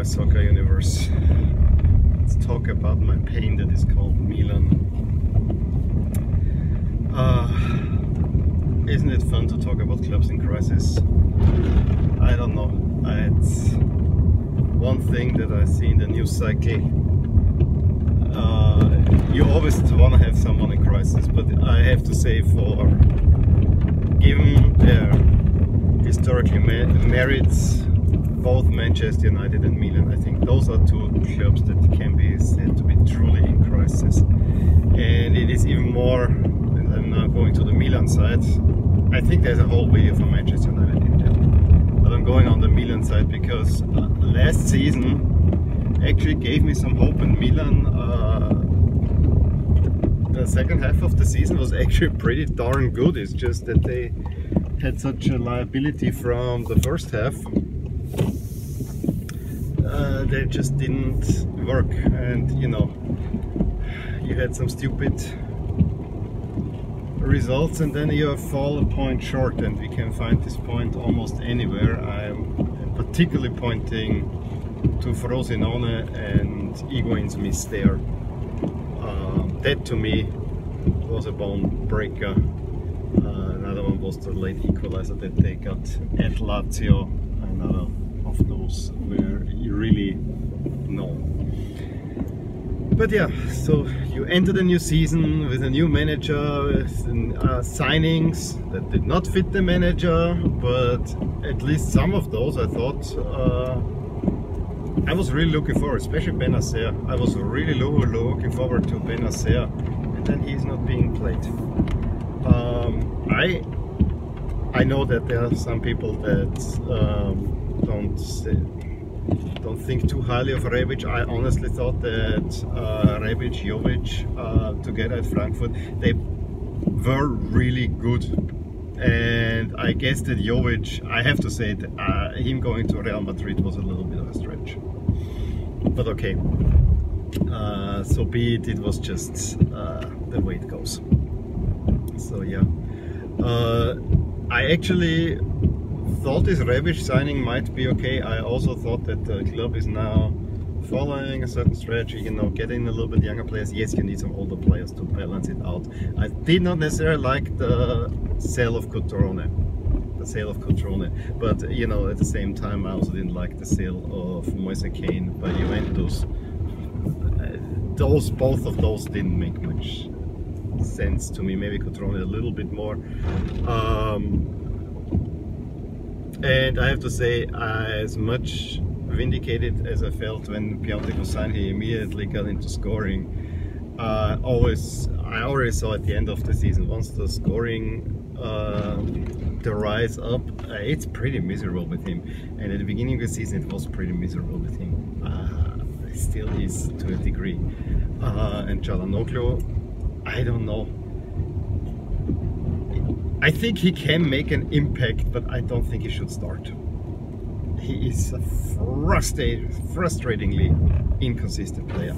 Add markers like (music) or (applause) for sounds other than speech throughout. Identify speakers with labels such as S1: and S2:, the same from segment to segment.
S1: my soccer universe. Let's talk about my pain that is called Milan. Uh, isn't it fun to talk about clubs in crisis? I don't know. It's one thing that I see in the news cycle. Uh, you always want to have someone in crisis, but I have to say, for given their historically merits both Manchester United and Milan. I think those are two clubs that can be said to be truly in crisis. And it is even more, and I'm now going to the Milan side, I think there's a whole video for Manchester United in there. But I'm going on the Milan side because uh, last season actually gave me some hope in Milan. Uh, the second half of the season was actually pretty darn good. It's just that they had such a liability from the first half uh, they just didn't work. And you know you had some stupid results and then you fall a point short and we can find this point almost anywhere. I'm particularly pointing to Frosinone and Higuain's miss there. Uh, that to me was a bone breaker. Uh, another one was the late equalizer that they got at Lazio. Another of those where you really know. But yeah, so you enter the new season with a new manager, with uh, signings that did not fit the manager, but at least some of those I thought uh, I was really looking forward, especially Bennacer. I was really looking forward to Bennacer, and then he's not being played. Um, I I know that there are some people that um, don't don't think too highly of Rebic. I honestly thought that uh, Rebic, Jovic uh, together at Frankfurt, they were really good. And I guess that Jovic, I have to say, that, uh, him going to Real Madrid was a little bit of a stretch. But okay, uh, so be it, it was just uh, the way it goes. So yeah, uh, I actually thought this Rebic signing might be okay. I also thought that the club is now following a certain strategy, you know, getting a little bit younger players. Yes, you need some older players to balance it out. I did not necessarily like the sale of Cutrone, the sale of Cutrone, but you know, at the same time, I also didn't like the sale of Moise Kean by Juventus. Those, both of those didn't make much sense to me. Maybe Cutrone a little bit more. Um, and I have to say, as much vindicated as I felt when signed, he immediately got into scoring. Uh, always, I already saw at the end of the season, once the scoring, uh, the rise up, uh, it's pretty miserable with him. And at the beginning of the season, it was pretty miserable with him. Uh, it still is to a degree. Uh, and Calhanoglu, I don't know I think he can make an impact, but I don't think he should start. He is a frustratingly inconsistent player.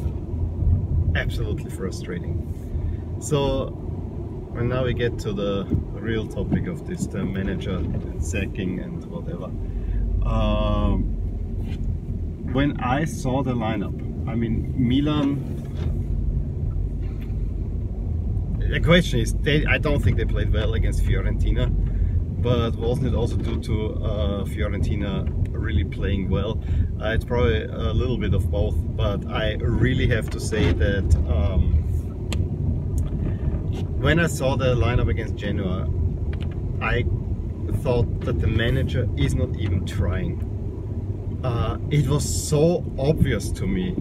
S1: Absolutely frustrating. So, and now we get to the real topic of this, the manager sacking and whatever. Um, when I saw the lineup, I mean, Milan the question is, they, I don't think they played well against Fiorentina, but wasn't it also due to uh, Fiorentina really playing well? Uh, it's probably a little bit of both, but I really have to say that um, when I saw the lineup against Genoa, I thought that the manager is not even trying. Uh, it was so obvious to me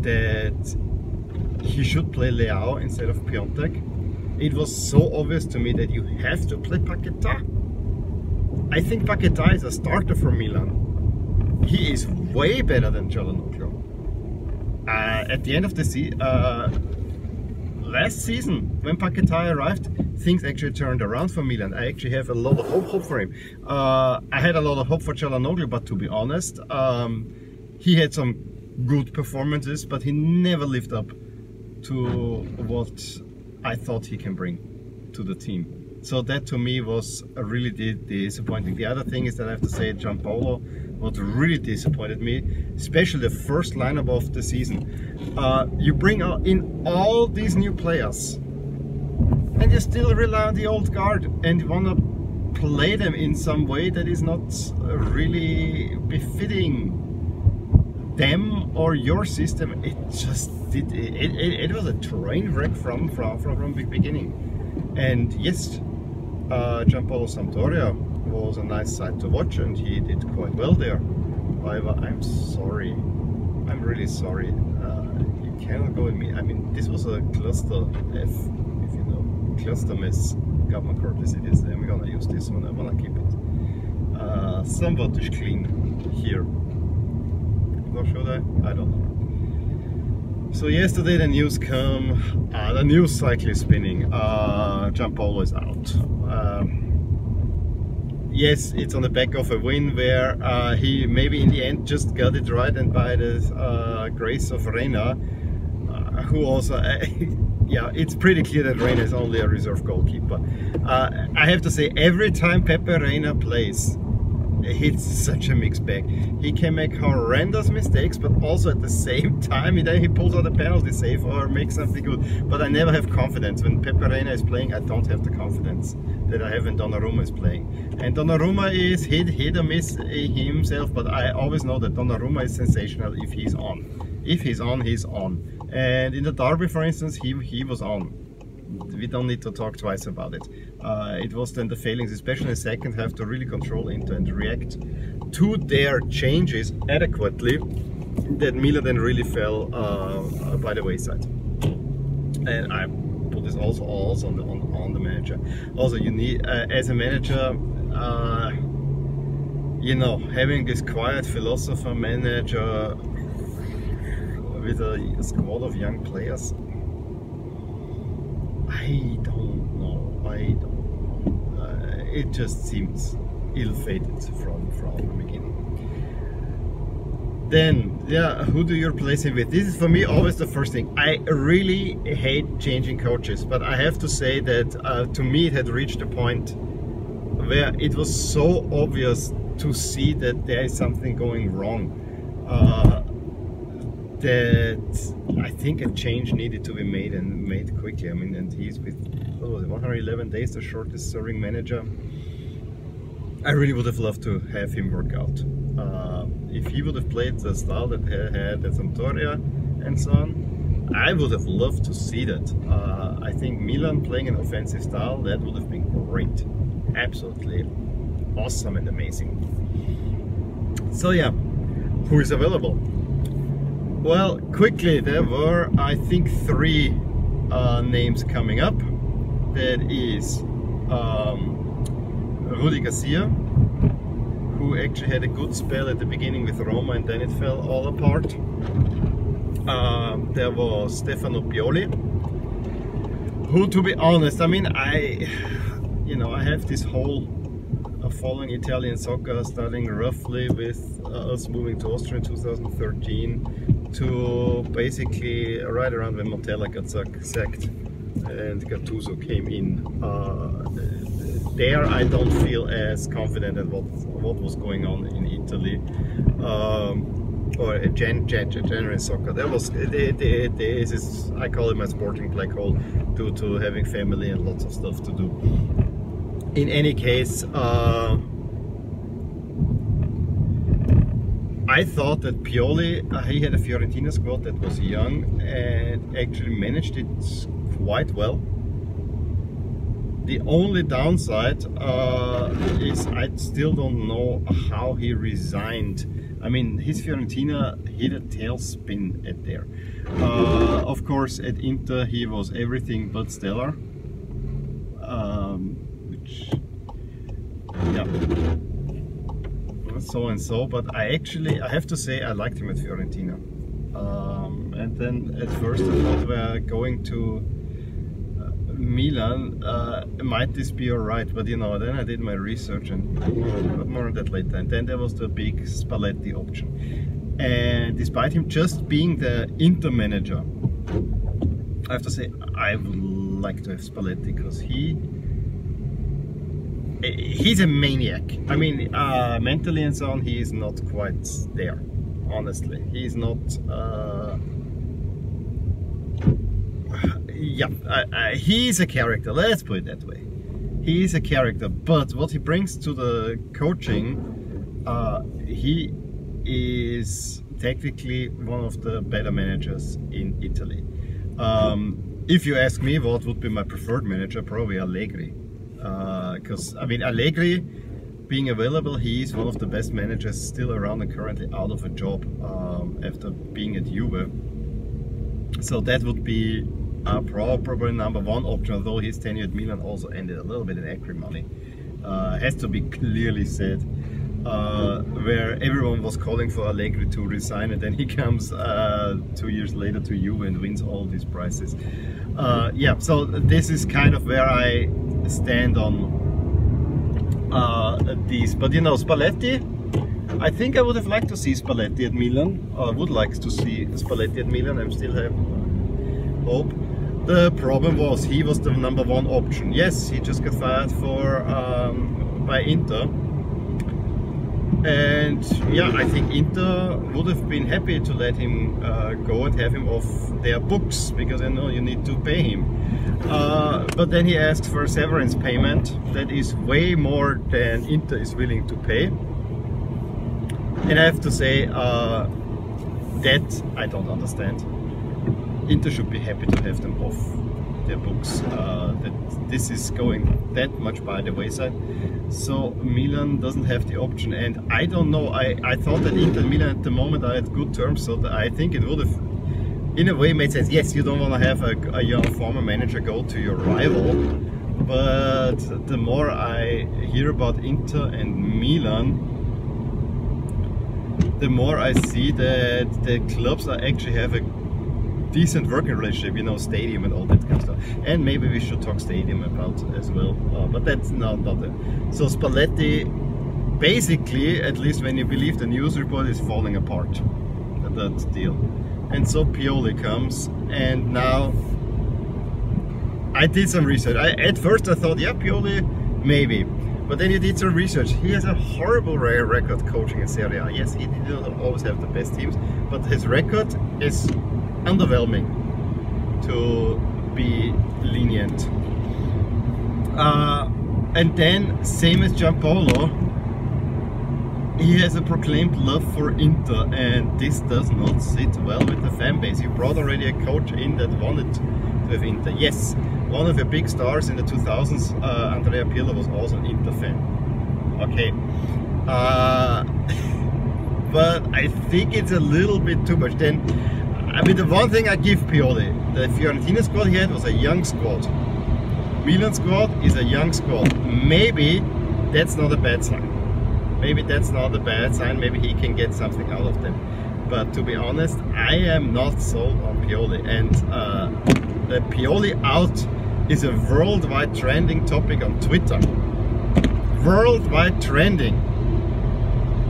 S1: that he should play Leao instead of Piatek it was so obvious to me that you have to play Paqueta. I think Paqueta is a starter for Milan. He is way better than Calhanoglu. Uh, at the end of the season, uh, last season, when Paqueta arrived, things actually turned around for Milan. I actually have a lot of hope, hope for him. Uh, I had a lot of hope for Calhanoglu, but to be honest, um, he had some good performances, but he never lived up to what I thought he can bring to the team. So that to me was really disappointing. The other thing is that I have to say Giampaolo what really disappointed me, especially the first lineup of the season. Uh, you bring in all these new players, and you still rely on the old guard, and you want to play them in some way that is not really befitting them or your system. It just did. It, it, it was a train wreck from from from, from the beginning. And yes, uh, Giampaolo Sampdoria was a nice sight to watch and he did quite well there. However, I'm sorry. I'm really sorry. Uh, you cannot go with me. I mean, this was a cluster F, if you know. Cluster mess government courtesy we're gonna use this one. I wanna keep it uh, somewhat clean here. Or should I? I don't know. So yesterday the news come, uh, the news cycle spinning. Uh, Giampaolo is out. Um, yes, it's on the back of a win where uh, he maybe in the end just got it right and by the uh, grace of Reina, uh, who also, (laughs) yeah, it's pretty clear that Reina is only a reserve goalkeeper. Uh, I have to say, every time Pepe Reina plays, it's such a mixed bag. He can make horrendous mistakes, but also at the same (laughs) time, he, he pulls out a penalty save or makes something good. But I never have confidence. When Pepe Reina is playing, I don't have the confidence that I have when Donnarumma is playing. And Donnarumma is hit, hit or miss eh, himself, but I always know that Donnarumma is sensational if he's on. If he's on, he's on. And in the derby, for instance, he, he was on we don't need to talk twice about it. Uh, it was then the failings, especially in second half, to really control into and react to their changes adequately that Milan then really fell uh, by the wayside. And I put this also also on the on, on the manager. Also, you need uh, as a manager. Uh, you know, having this quiet philosopher manager with a squad of young players I don't know. I don't know. Uh, it just seems ill-fated from from the beginning. Then, yeah, who do you replace him with? This is for me always the first thing. I really hate changing coaches, but I have to say that uh, to me it had reached a point where it was so obvious to see that there is something going wrong. Uh, that I think a change needed to be made and made quickly. I mean, and he's with it, 111 days, the shortest serving manager. I really would have loved to have him work out. Uh, if he would have played the style that he had at Sampdoria and so on, I would have loved to see that. Uh, I think Milan playing an offensive style, that would have been great. Absolutely awesome and amazing. So yeah, who is available? Well, quickly, there were, I think, three uh, names coming up. That is um, Garcia, who actually had a good spell at the beginning with Roma and then it fell all apart. Um, there was Stefano Pioli, who, to be honest, I mean, I, you know, I have this whole uh, following Italian soccer starting roughly with uh, us moving to Austria in 2013 to basically right around when Montella got sacked and Gattuso came in. Uh, there I don't feel as confident at what what was going on in Italy. Um, or gen, gen, general soccer. There was there, there, there is I call it my sporting black hole due to having family and lots of stuff to do. In any case, uh, I thought that Pioli, uh, he had a Fiorentina squad that was young and actually managed it quite well. The only downside uh, is I still don't know how he resigned. I mean, his Fiorentina hit a tailspin at there. Uh, of course, at Inter he was everything but stellar. Um, which, yeah so and so, but I actually, I have to say, I liked him at Fiorentina. Um, and then at first I thought we're going to uh, Milan, uh, might this be alright? But you know, then I did my research and more, on that later. And then there was the big Spalletti option. And despite him just being the Inter manager, I have to say I would like to have Spalletti because he he's a maniac. I mean, uh, mentally and so on, he is not quite there. Honestly, he's not. Uh, (sighs) yeah, uh, he's a character. Let's put it that way. He's a character, but what he brings to the coaching, uh, he is technically one of the better managers in Italy. Um, if you ask me what would be my preferred manager, probably Allegri. Because, uh, I mean, Allegri being available, he is one of the best managers still around and currently out of a job um, after being at Juve. So that would be uh, probably number one option, although his tenure at Milan also ended a little bit in acrimony. Uh, has to be clearly said. Uh, where everyone was calling for Allegri to resign and then he (laughs) comes uh, two years later to you and wins all these prizes. Uh, yeah, so this is kind of where I stand on uh, these. But you know, Spalletti, I think I would have liked to see Spalletti at Milan. I would like to see Spalletti at Milan. I'm still have hope. The problem was he was the number one option. Yes, he just got fired for um, by Inter. And yeah, I think Inter would have been happy to let him uh, go and have him off their books because I know you need to pay him. Uh, but then he asked for a severance payment that is way more than Inter is willing to pay. And I have to say, uh, that I don't understand. Inter should be happy to have them off their books. Uh, that this is going that much by the wayside. So Milan doesn't have the option, and I don't know. I I thought that Inter Milan at the moment are at good terms, so I think it would have. In a way, made sense. Yes, you don't want to have a, a young former manager go to your rival, but the more I hear about Inter and Milan, the more I see that the clubs are actually have a decent working relationship, you know, stadium and all that kind of stuff. And maybe we should talk stadium about as well, uh, but that's not, not it. So Spalletti, basically, at least when you believe the news report, is falling apart, that deal. And so Pioli comes, and now I did some research. I, at first I thought, yeah, Pioli, maybe. But then you did some research. He has a horrible record coaching in Serie A. Yes, he did not always have the best teams, but his record is underwhelming to be lenient. Uh, and then, same as Giampaolo, he has a proclaimed love for Inter, and this does not sit well with the fan base. You brought already a coach in that wanted to have Inter. Yes, one of the big stars in the 2000s, uh, Andrea Pirlo, was also an Inter fan. Okay. Uh, (laughs) but I think it's a little bit too much. Then I mean, the one thing I give Pioli, the Fiorentina squad he had was a young squad. Milan squad is a young squad. Maybe that's not a bad sign. Maybe that's not a bad sign. Maybe he can get something out of them. But to be honest, I am not sold on Pioli. And uh, the Pioli out is a worldwide trending topic on Twitter. Worldwide trending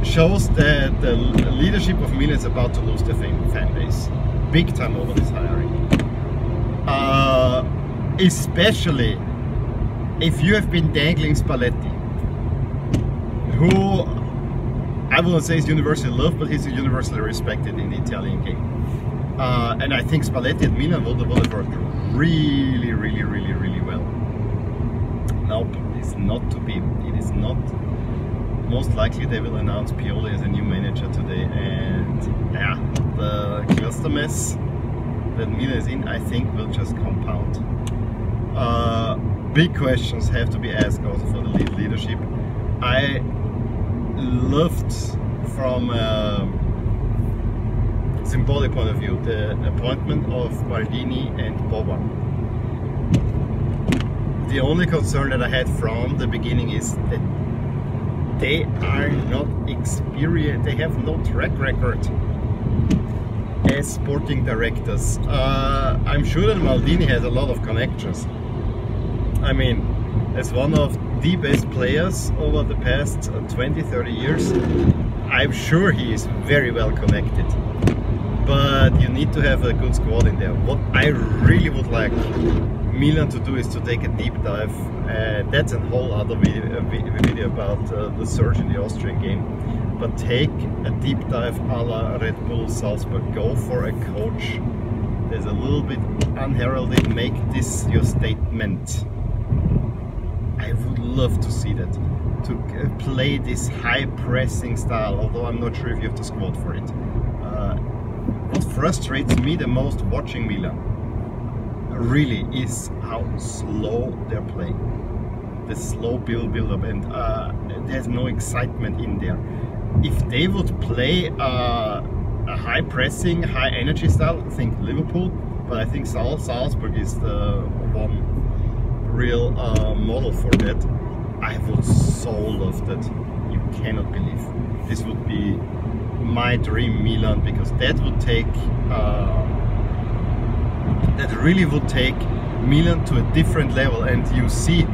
S1: shows that the leadership of Milan is about to lose their fan base big time over this hiring. Uh, especially if you have been dangling Spalletti, who I wouldn't say is universally loved, but he's universally respected in the Italian game. Uh, and I think Spalletti at Milan will have worked really, really, really, really well. Nope, it's not to be. It is not. Most likely they will announce Pioli as a new manager today, and yeah, the cluster mess that Milan is in, I think will just compound. Uh, big questions have to be asked also for the leadership. I loved from a symbolic point of view the appointment of Maldini and Boban. The only concern that I had from the beginning is that they are not experienced, they have no track record as sporting directors. Uh, I'm sure that Maldini has a lot of connections. I mean, as one of the best players over the past 20, 30 years, I'm sure he is very well connected. But you need to have a good squad in there. What I really would like Milan to do is to take a deep dive. Uh, that's a whole other video, video about uh, the surge in the Austrian game. But take a deep dive a la Red Bull Salzburg. Go for a coach. There's a little bit unheralded. Make this your statement. I would love to see that. To uh, play this high pressing style, although I'm not sure if you have to squat for it. Uh, what frustrates me the most watching Milan really is how slow they're playing. The slow build build up and uh, there's no excitement in there. If they would play uh, a high pressing, high energy style, I think Liverpool, but I think Salzburg is the one real uh, model for that. I would so love that. You cannot believe. This would be my dream Milan because that would take uh, that really would take Milan to a different level. And you see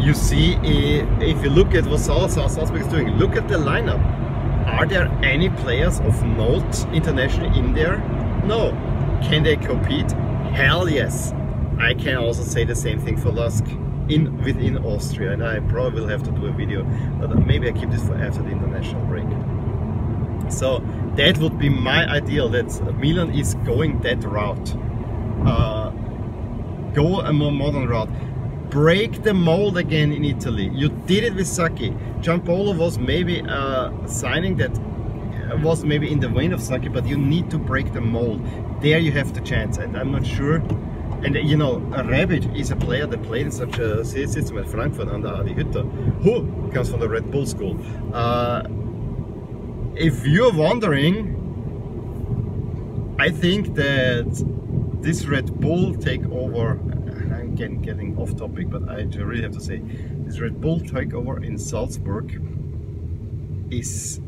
S1: you see eh, if you look at what Salzburg is doing look at the lineup. Are there any players of note internationally in there? No. Can they compete? Hell yes. I can also say the same thing for Lask in within Austria and I probably will have to do a video but maybe I keep this for after the international break. So that would be my ideal that Milan is going that route uh, go a more modern route. Break the mold again in Italy. You did it with Sacchi. Giampaolo was maybe a signing that was maybe in the vein of Sacchi, but you need to break the mold. There you have the chance, and I'm not sure. And you know, Rebic is a player that played in such a system at Frankfurt under Adi Hütter, who comes from the Red Bull school. Uh, if you're wondering, I think that this Red Bull takeover, I'm getting, off topic, but I really have to say, this Red Bull takeover in Salzburg is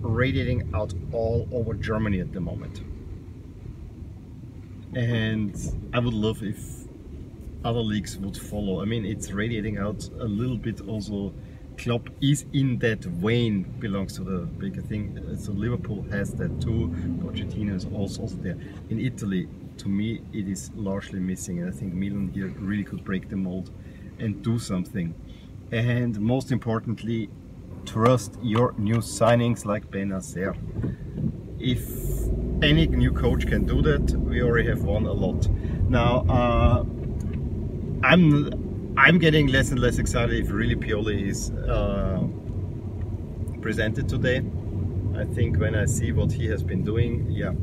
S1: radiating out all over Germany at the moment. And I would love if other leagues would follow. I mean, it's radiating out a little bit also Klopp is in that vein, belongs to the bigger thing. So Liverpool has that too. Pochettino is also, there. In Italy, to me, it is largely missing. And I think Milan here really could break the mold and do something. And most importantly, trust your new signings like Bennacer. If any new coach can do that, we already have won a lot. Now, uh, I'm I'm getting less and less excited if really Pioli is uh, presented today. I think when I see what he has been doing, yeah.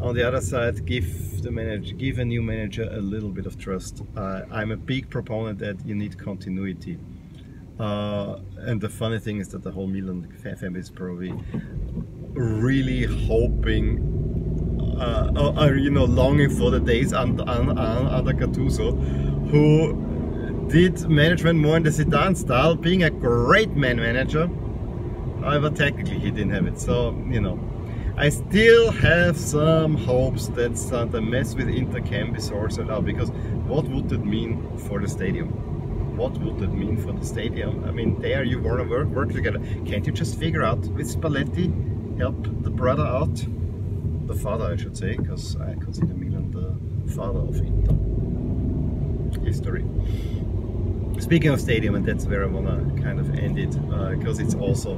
S1: On the other side, give the manager, give a new manager a little bit of trust. Uh, I'm a big proponent that you need continuity. Uh, and the funny thing is that the whole Milan family is probably really hoping, uh, or, uh, you know, longing for the days under, under, under Gattuso, who did management more in the sedan style, being a great man manager. However, technically he didn't have it, so you know. I still have some hopes that the mess with Inter can be sorted out because what would that mean for the stadium? What would that mean for the stadium? I mean, there you want to work, work together. Can't you just figure out with Spalletti, help the brother out? The father, I should say, because I consider Milan the father of Inter history. Speaking of stadium, and that's where I wanna kind of end it, because uh, it's also,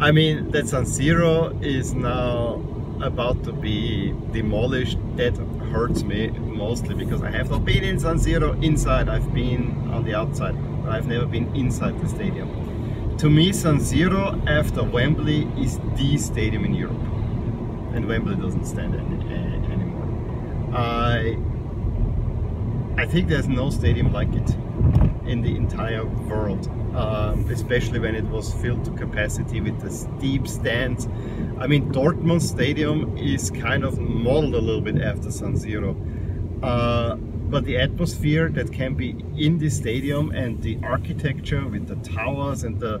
S1: I mean, that San Siro is now about to be demolished. That hurts me mostly because I have not been in San Siro inside. I've been on the outside, but I've never been inside the stadium. To me, San Siro after Wembley is the stadium in Europe, and Wembley doesn't stand any, anymore. I I think there's no stadium like it in the entire world, um, especially when it was filled to capacity with the steep stands. I mean, Dortmund Stadium is kind of modeled a little bit after San Siro. Uh, but the atmosphere that can be in the stadium and the architecture with the towers and the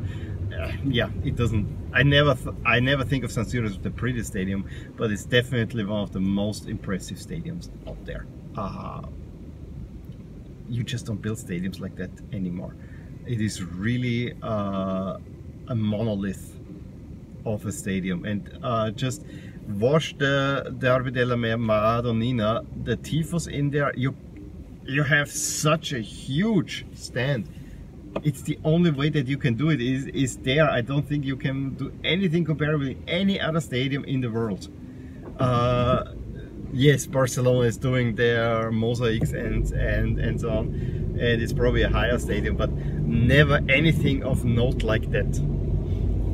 S1: uh, yeah it doesn't I never I never think of San Siro as the prettiest stadium but it's definitely one of the most impressive stadiums out there uh, you just don't build stadiums like that anymore. It is really uh, a monolith of a stadium. And uh, just watch the Derby della Madonnina, the tifos in there, you you have such a huge stand. It's the only way that you can do it is is there. I don't think you can do anything comparable with any other stadium in the world. Uh, yes barcelona is doing their mosaics and and and so on. And it's probably a higher stadium but never anything of note like that.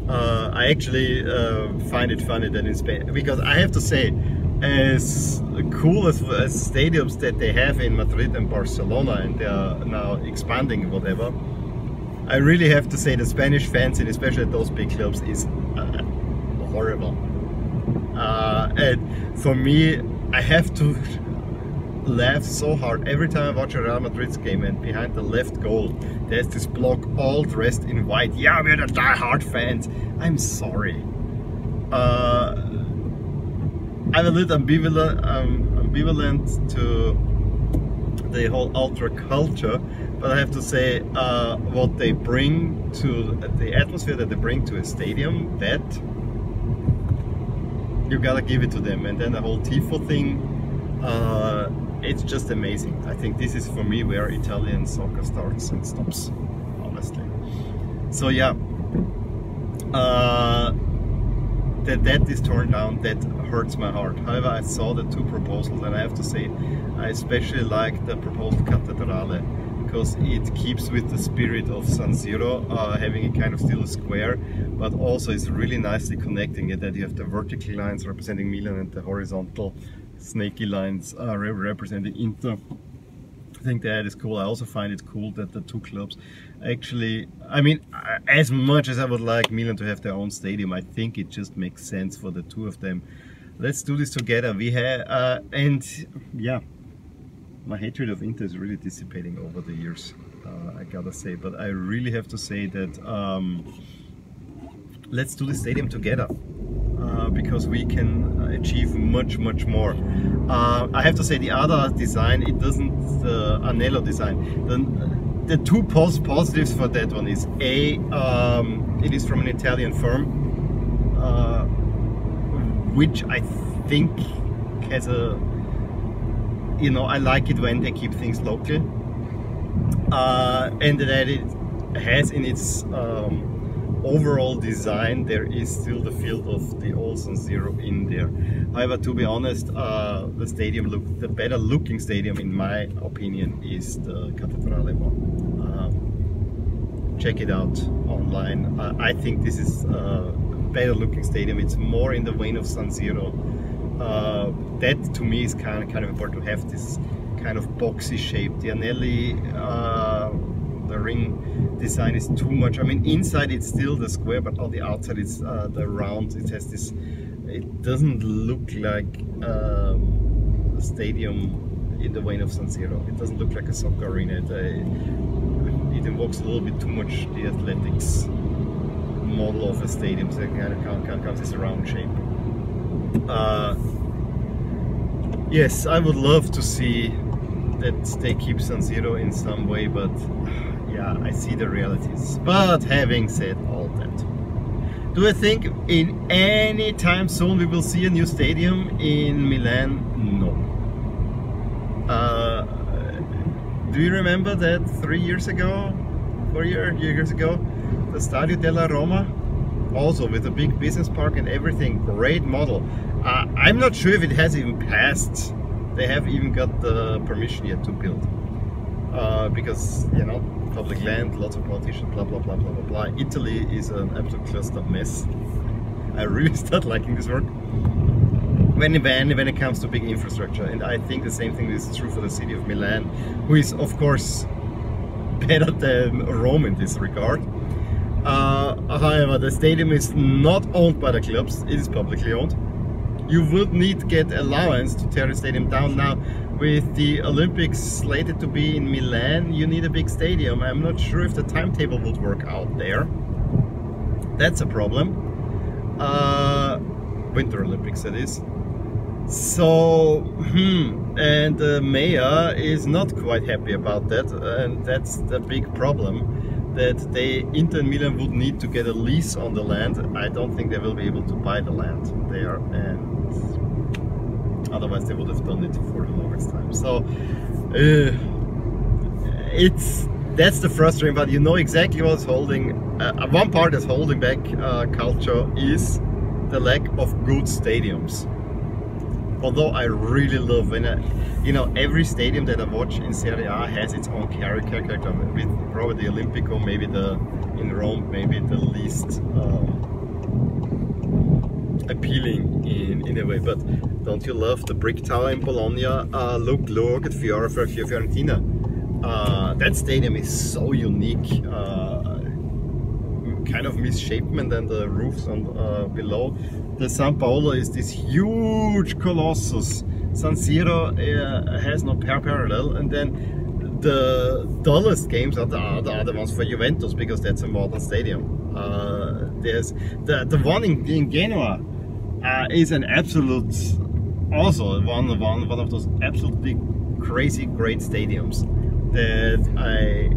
S1: Uh, I actually uh, find it funny that in Spain because I have to say as cool as, as stadiums that they have in Madrid and Barcelona and they are now expanding whatever I really have to say the Spanish fans and especially those big clubs is uh, horrible. Uh, and for me I have to (laughs) laugh so hard every time I watch a Real Madrid game and behind the left goal there's this block all dressed in white. Yeah we're the die-hard fans. I'm sorry. Uh, I'm a little ambivalent, um, ambivalent to the whole ultra culture but I have to say uh, what they bring to the atmosphere that they bring to a stadium that you gotta give it to them. And then the whole tifo thing uh, it's just amazing. I think this is for me where Italian soccer starts and stops honestly. So yeah. Uh, that that is torn down. That hurts my heart. However I saw the two proposals and I have to say I especially like the proposed Cattedrale because it keeps with the spirit of San Siro, uh, having a kind of still square, but also it's really nicely connecting it that you have the vertical lines representing Milan and the horizontal snaky lines uh, representing Inter. I think that is cool. I also find it cool that the two clubs actually, I mean, as much as I would like Milan to have their own stadium, I think it just makes sense for the two of them. Let's do this together. We have, uh, and yeah, my hatred of Inter is really dissipating over the years, uh, I gotta say. But I really have to say that um, let's do the stadium together. Uh, because we can achieve much much more uh, I have to say the other design it doesn't the Anello design the, the two pos positives for that one is a um, it is from an Italian firm uh, which I think has a you know, I like it when they keep things local. Uh, and that it has in its um, overall design, there is still the feel of the old Siro in there. However, to be honest, uh, the stadium look, the better looking stadium in my opinion is the Cattedrale one. Um, check it out online. Uh, I think this is a better looking stadium. It's more in the vein of San Siro uh, that to me is kind of, kind of important to have this kind of boxy shape. The Anelli, uh, the ring design is too much. I mean, inside it's still the square, but on the outside it's uh, the round. It has this. It doesn't look like um, a stadium in the vein of San Siro. It doesn't look like a soccer arena. It, uh, it invokes a little bit too much the athletics model of a stadium. So it kind of comes this round shape. Uh, yes, I would love to see that they keep San Siro in some way, but yeah, I see the realities. But having said all that, do I think in any time soon we will see a new stadium in Milan? No. Uh, do you remember that three years ago, four years ago, the Stadio della Roma? Also with a big business park and everything. Great model. Uh, I'm not sure if it has even passed. They have even got the permission yet to build. Uh, because you know public land lots of politicians blah blah blah blah blah blah. Italy is an absolute cluster mess. (laughs) I really (laughs) start liking this work. When, when, when it comes to big infrastructure and I think the same thing is true for the city of Milan who is of course (laughs) better than Rome in this regard uh, however, the stadium is not owned by the clubs, it is publicly owned. You would need to get allowance to tear the stadium down. Now, with the Olympics slated to be in Milan, you need a big stadium. I'm not sure if the timetable would work out there. That's a problem. Uh, Winter Olympics, that is. So, hmm, and the mayor is not quite happy about that, and that's the big problem that they Inter Milan would need to get a lease on the land. I don't think they will be able to buy the land there, and otherwise they would have done it for the longest time. So, uh, it's that's the frustrating part. You know exactly what's holding. Uh, one part that's holding back uh, culture is the lack of good stadiums. Although I really love when I, you know, every stadium that I watch in Serie A has its own character. With probably the Olimpico, maybe the in Rome, maybe the least um, appealing in, in a way. But don't you love the brick tower in Bologna? Uh, look, look at Fiore, Fiorentina. Uh, that stadium is so unique. Uh, kind of misshapement and the roofs on uh, below. The San Paolo is this huge colossus. San Siro uh, has no parallel, and then the dullest games are the, are the ones for Juventus because that's a modern stadium. Uh, there's the the one in, in Genoa uh, is an absolute also one one one of those absolutely crazy great stadiums that I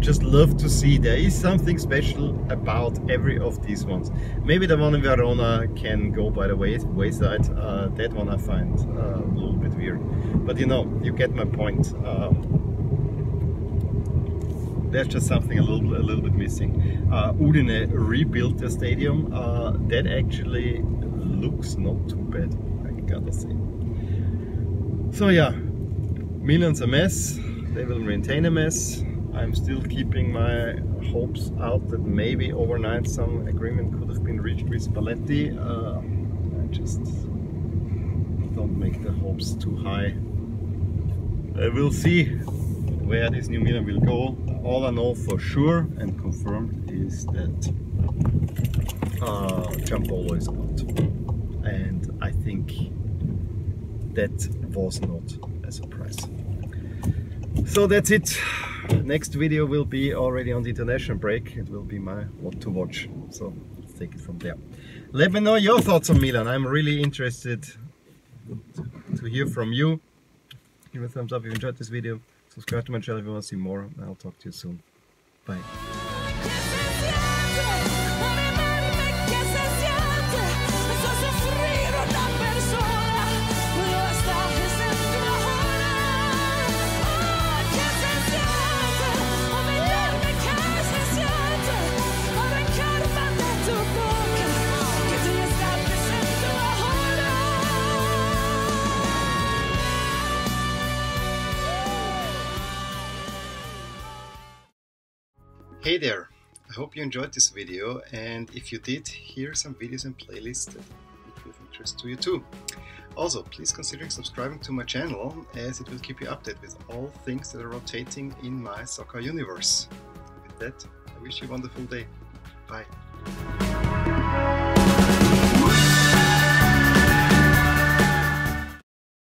S1: just love to see. There is something special about every of these ones. Maybe the one in Verona can go by the way, wayside. Uh, that one I find uh, a little bit weird. But you know, you get my point. Um, there's just something a little, a little bit missing. Uh, Udine rebuilt the stadium. Uh, that actually looks not too bad, I gotta say. So yeah, Milan's a mess. They will maintain a mess. I'm still keeping my hopes out that maybe overnight some agreement could have been reached with Spalletti. Uh, I just don't make the hopes too high. We'll see where this new Milan will go. All I know for sure and confirmed is that uh, Giampaolo is out. And I think that was not a surprise. So that's it next video will be already on the international break. It will be my what to watch. So let's take it from there. Let me know your thoughts on Milan. I'm really interested to hear from you. Give a thumbs up if you enjoyed this video. Subscribe to my channel if you want to see more. I'll talk to you soon. Bye. There! I hope you enjoyed this video and if you did, here are some videos and playlists that would be of interest to you too. Also, please consider subscribing to my channel as it will keep you updated with all things that are rotating in my soccer universe. With that, I wish you a wonderful day. Bye!